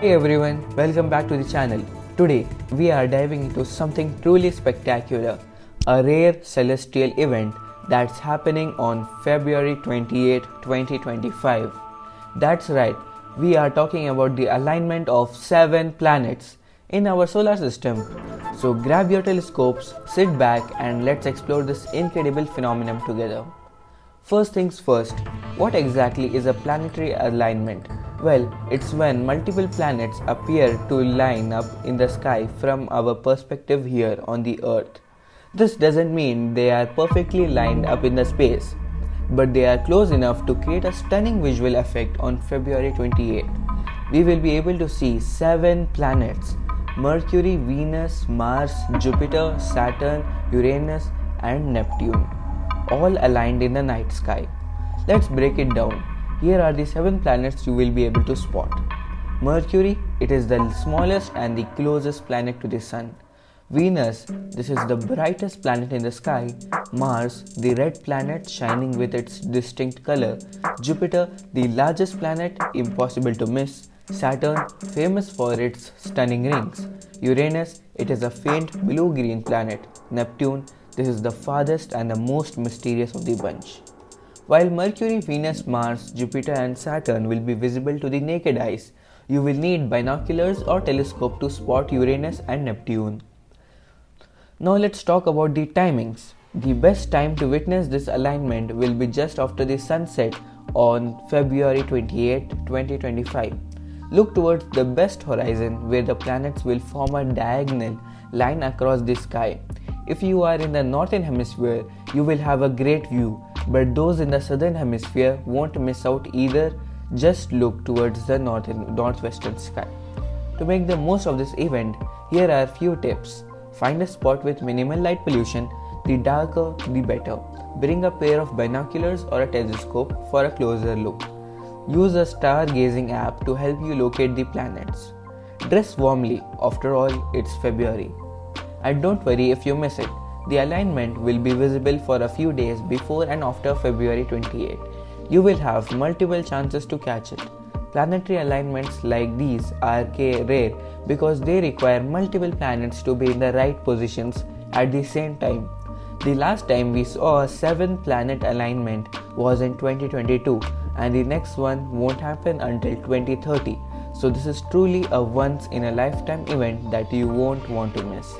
Hey everyone, welcome back to the channel. Today we are diving into something truly spectacular a rare celestial event that's happening on February 28, 2025. That's right, we are talking about the alignment of seven planets in our solar system. So grab your telescopes, sit back, and let's explore this incredible phenomenon together. First things first, what exactly is a planetary alignment? Well, it's when multiple planets appear to line up in the sky from our perspective here on the Earth. This doesn't mean they are perfectly lined up in the space, but they are close enough to create a stunning visual effect on February 28. We will be able to see seven planets Mercury, Venus, Mars, Jupiter, Saturn, Uranus, and Neptune, all aligned in the night sky. Let's break it down. Here are the seven planets you will be able to spot. Mercury, it is the smallest and the closest planet to the Sun. Venus, this is the brightest planet in the sky. Mars, the red planet shining with its distinct color. Jupiter, the largest planet, impossible to miss. Saturn, famous for its stunning rings. Uranus, it is a faint blue green planet. Neptune, this is the farthest and the most mysterious of the bunch. While Mercury, Venus, Mars, Jupiter, and Saturn will be visible to the naked eyes, you will need binoculars or telescope to spot Uranus and Neptune. Now let's talk about the timings. The best time to witness this alignment will be just after the sunset on February 28, 2025. Look towards the best horizon where the planets will form a diagonal line across the sky. If you are in the northern hemisphere, you will have a great view, but those in the southern hemisphere won't miss out either. Just look towards the northern northwestern sky. To make the most of this event, here are a few tips. Find a spot with minimal light pollution, the darker the better. Bring a pair of binoculars or a telescope for a closer look. Use a stargazing app to help you locate the planets. Dress warmly, after all, it's February. And don't worry if you miss it. The alignment will be visible for a few days before and after February 28. You will have multiple chances to catch it. Planetary alignments like these are rare because they require multiple planets to be in the right positions at the same time. The last time we saw a 7 planet alignment was in 2022 and the next one won't happen until 2030. So this is truly a once in a lifetime event that you won't want to miss.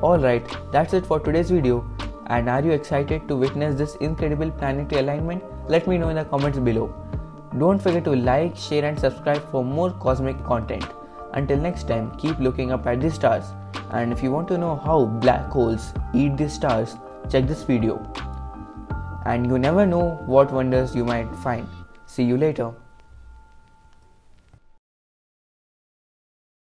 Alright, that's it for today's video. And are you excited to witness this incredible planetary alignment? Let me know in the comments below. Don't forget to like, share, and subscribe for more cosmic content. Until next time, keep looking up at the stars. And if you want to know how black holes eat the stars, check this video. And you never know what wonders you might find. See you later.